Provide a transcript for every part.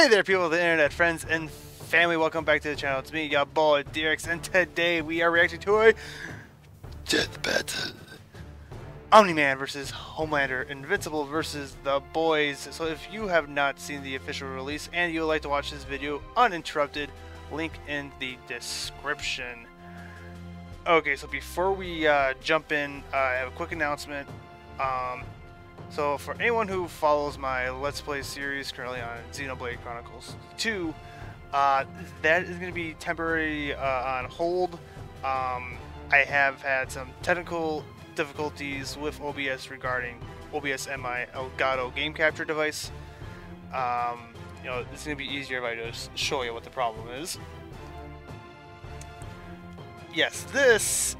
Hey there, people of the internet, friends and family. Welcome back to the channel. It's me, your boy, D-rex, and today we are reacting to a death battle. Omni-Man versus Homelander, Invincible versus The Boys. So if you have not seen the official release and you would like to watch this video uninterrupted, link in the description. Okay, so before we uh, jump in, uh, I have a quick announcement. Um, so for anyone who follows my Let's Play series currently on Xenoblade Chronicles 2, uh, that is going to be temporary uh, on hold. Um, I have had some technical difficulties with OBS regarding OBS and my Elgato game capture device. Um, you know, it's going to be easier if I just show you what the problem is. Yes, this,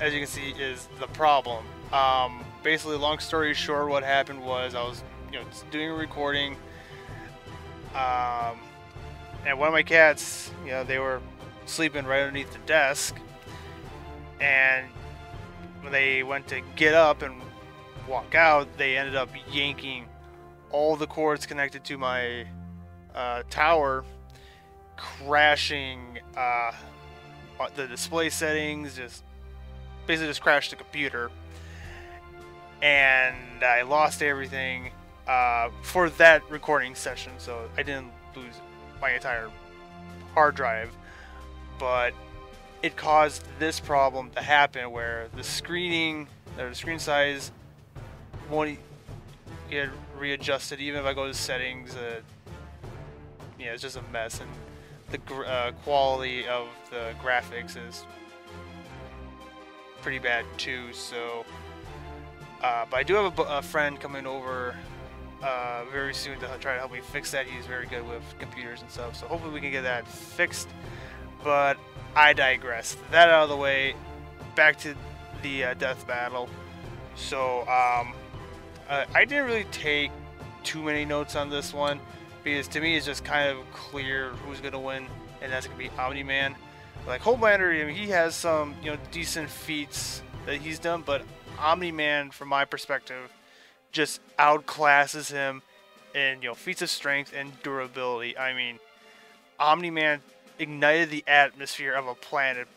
as you can see, is the problem. Um, basically, long story short, what happened was I was, you know, doing a recording, um, and one of my cats, you know, they were sleeping right underneath the desk, and when they went to get up and walk out, they ended up yanking all the cords connected to my uh, tower, crashing uh, the display settings, just basically just crashed the computer and I lost everything uh, for that recording session. So I didn't lose my entire hard drive, but it caused this problem to happen where the screening or the screen size won't get readjusted even if I go to settings. Uh, yeah, it's just a mess, and the uh, quality of the graphics is pretty bad too. So uh, but I do have a, a friend coming over uh, very soon to try to help me fix that. He's very good with computers and stuff, so hopefully we can get that fixed. But I digress. That out of the way, back to the uh, death battle. So um, I didn't really take too many notes on this one because to me it's just kind of clear who's going to win, and that's going to be Omni-Man. Like Homelander, I mean, he has some you know decent feats that he's done, but Omni-Man, from my perspective, just outclasses him in you know feats of strength and durability. I mean, Omni-Man ignited the atmosphere of a planet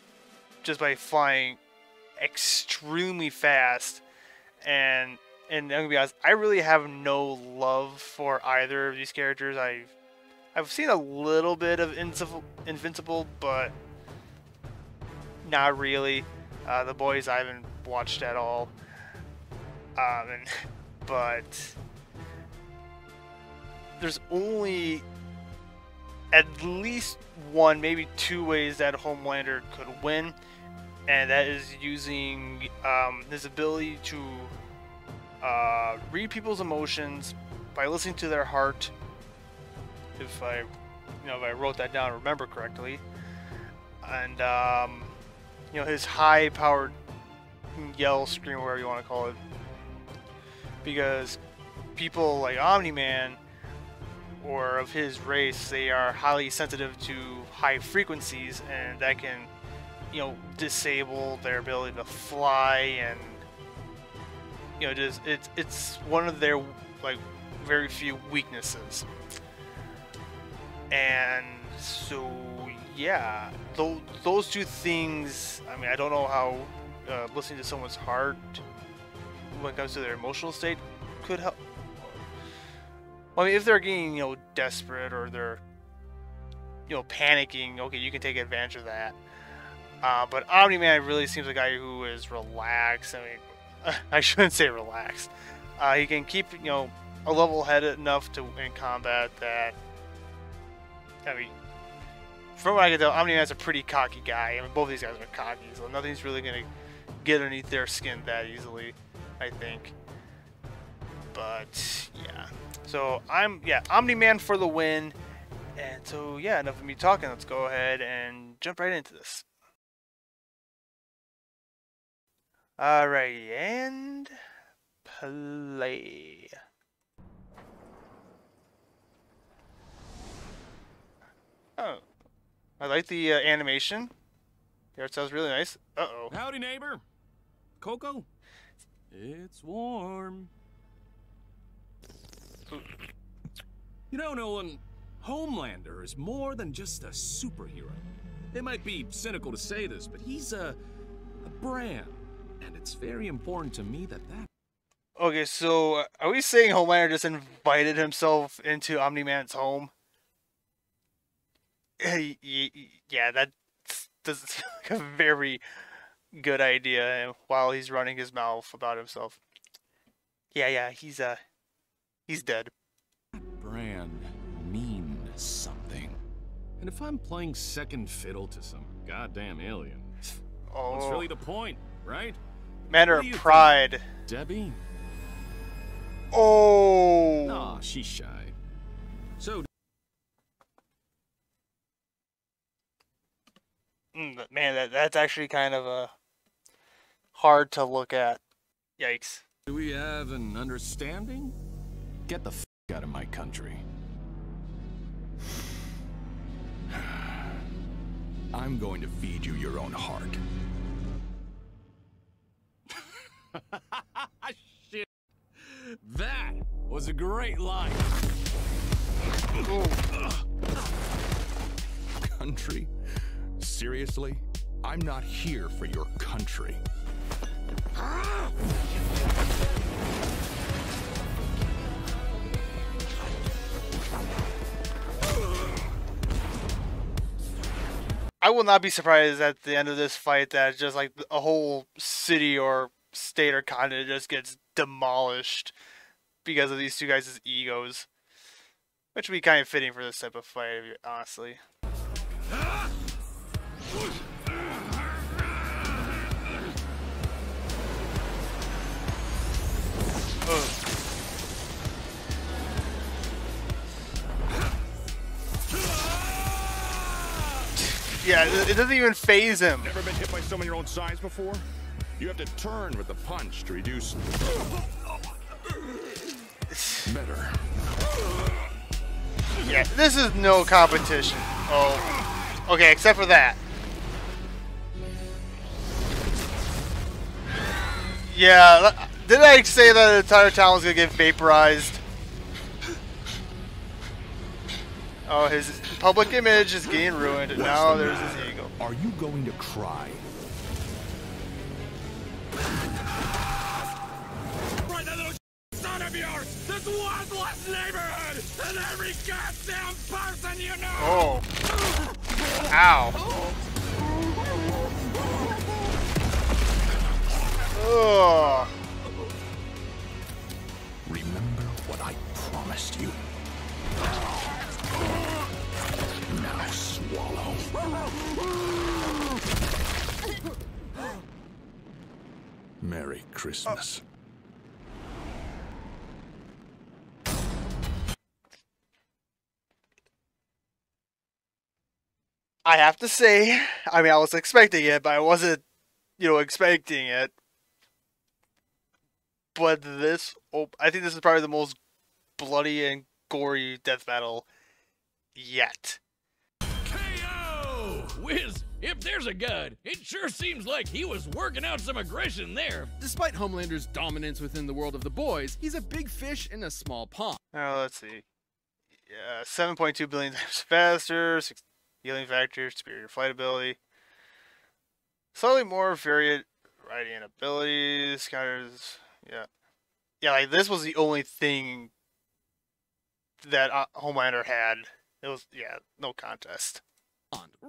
just by flying extremely fast, and and I'm gonna be honest, I really have no love for either of these characters. I've I've seen a little bit of Invincible, but not really. Uh, the boys I haven't watched at all. Um, and, but there's only at least one, maybe two ways that Homelander could win, and that is using um, his ability to uh, read people's emotions by listening to their heart. If I, you know, if I wrote that down, remember correctly, and um, you know his high-powered yell, scream, whatever you want to call it. Because people like Omni-Man or of his race, they are highly sensitive to high frequencies and that can, you know, disable their ability to fly and you know, just it's it's one of their like very few weaknesses. And so yeah, those those two things. I mean, I don't know how uh, listening to someone's heart when it comes to their emotional state could help. I mean, if they're getting, you know, desperate or they're, you know, panicking, okay, you can take advantage of that. Uh, but Omni-Man really seems a guy who is relaxed. I mean, I shouldn't say relaxed. Uh, he can keep, you know, a level-headed enough to in combat that, I mean, from what I can tell, Omni-Man's a pretty cocky guy. I mean, both these guys are cocky, so nothing's really going to get underneath their skin that easily, I think. But yeah, so I'm yeah Omni-Man for the win. And so yeah, enough of me talking. Let's go ahead and jump right into this. Alright, and play. Oh, I like the uh, animation. The art sounds really nice. Uh oh. Howdy, neighbor. Coco? It's warm. You know, Nolan, Homelander is more than just a superhero. It might be cynical to say this, but he's a, a brand. And it's very important to me that that Okay, so uh, are we saying Homelander just invited himself into Omni Man's home? Yeah, that doesn't seem like a very good idea. While he's running his mouth about himself, yeah, yeah, he's uh, he's dead. Brand means something, and if I'm playing second fiddle to some goddamn alien, oh. what's really the point, right? Matter of pride. Think? Debbie, Oh. Aw, she's shy. So. Mm, man, that that's actually kind of a uh, hard to look at. Yikes. Do we have an understanding? Get the f out of my country. I'm going to feed you your own heart. Shit. That was a great line. Country? Seriously? I'm not here for your country. I will not be surprised at the end of this fight that just like a whole city or state or continent just gets demolished because of these two guys' egos. Which would be kind of fitting for this type of fight, honestly. It doesn't even faze him. Never been hit by someone your own size before? You have to turn with the punch to reduce. Better. Yeah, this is no competition. Oh. Okay, except for that. Yeah, did I say that the entire town was gonna get vaporized? Oh, his public image is getting ruined, and now there's his ego. Are you going to cry? Right now, son of yours! This worthless neighborhood! And every goddamn person you know! Oh. Ow. Ugh. Remember what I promised you. Swallow. Merry Christmas. I have to say, I mean, I was expecting it, but I wasn't, you know, expecting it. But this, oh, I think this is probably the most bloody and gory death battle yet. KO! Wiz, if there's a god, it sure seems like he was working out some aggression there. Despite Homelander's dominance within the world of the boys, he's a big fish in a small pond. Now, let's see. Yeah, 7.2 billion times faster, healing factor, superior flight ability. Slightly more varied riding abilities, counters, yeah. Yeah, like this was the only thing that uh, Homelander had. It was, yeah, no contest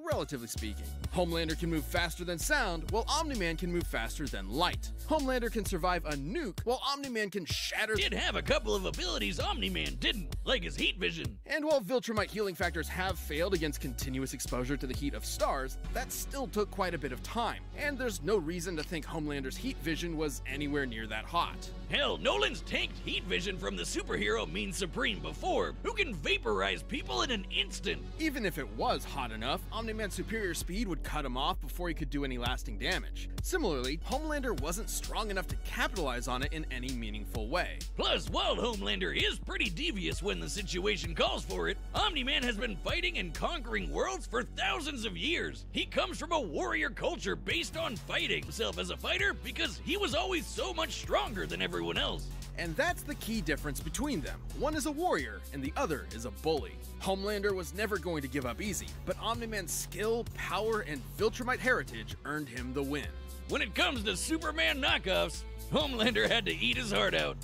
relatively speaking. Homelander can move faster than sound, while Omni-Man can move faster than light. Homelander can survive a nuke, while Omni-Man can shatter- Did have a couple of abilities Omni-Man didn't, like his heat vision. And while Viltrumite healing factors have failed against continuous exposure to the heat of stars, that still took quite a bit of time, and there's no reason to think Homelander's heat vision was anywhere near that hot. Hell, Nolan's tanked heat vision from the superhero Mean Supreme before, who can vaporize people in an instant. Even if it was hot enough, Omni-Man's superior speed would cut him off before he could do any lasting damage. Similarly, Homelander wasn't strong enough to capitalize on it in any meaningful way. Plus, while Homelander is pretty devious when the situation calls for it, Omni-Man has been fighting and conquering worlds for thousands of years. He comes from a warrior culture based on fighting himself as a fighter because he was always so much stronger than everyone else. And that's the key difference between them. One is a warrior, and the other is a bully. Homelander was never going to give up easy, but Omni-Man's skill, power, and Viltrumite heritage earned him the win. When it comes to Superman knockoffs, Homelander had to eat his heart out.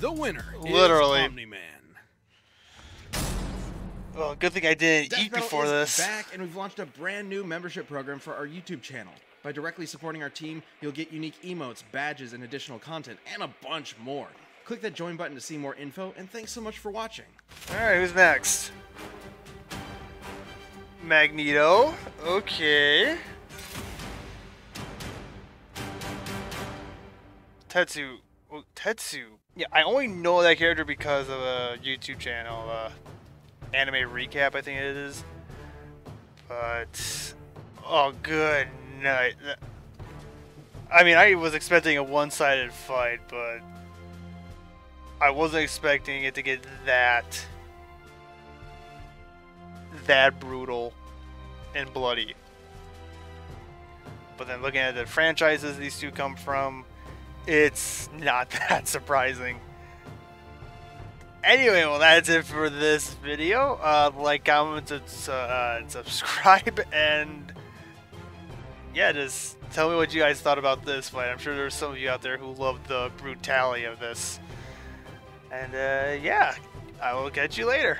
The winner Literally. Omni-Man. Well, good thing I didn't Death eat Metal before is this. back, and we've launched a brand new membership program for our YouTube channel. By directly supporting our team, you'll get unique emotes, badges, and additional content, and a bunch more. Click that join button to see more info, and thanks so much for watching. Alright, who's next? Magneto. Okay. Tetsu. Oh, Tetsu. Yeah, I only know that character because of a YouTube channel, uh, Anime Recap, I think it is. But. Oh, good night. I mean, I was expecting a one sided fight, but. I wasn't expecting it to get that that brutal and bloody. But then looking at the franchises these two come from, it's not that surprising. Anyway, well that's it for this video. Uh, like, comment, and uh, subscribe, and yeah, just tell me what you guys thought about this fight. I'm sure there's some of you out there who loved the brutality of this. And uh, yeah, I will catch you later.